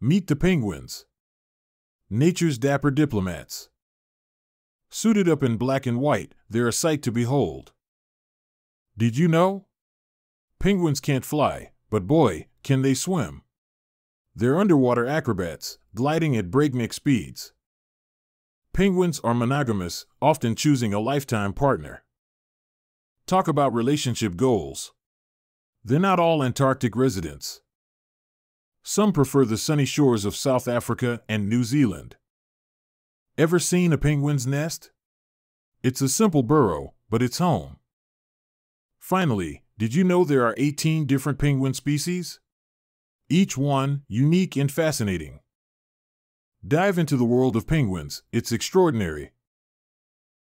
Meet the penguins. Nature's dapper diplomats. Suited up in black and white, they're a sight to behold. Did you know? Penguins can't fly, but boy, can they swim. They're underwater acrobats, gliding at breakneck speeds. Penguins are monogamous, often choosing a lifetime partner. Talk about relationship goals. They're not all Antarctic residents. Some prefer the sunny shores of South Africa and New Zealand. Ever seen a penguin's nest? It's a simple burrow, but it's home. Finally, did you know there are 18 different penguin species? Each one unique and fascinating. Dive into the world of penguins, it's extraordinary.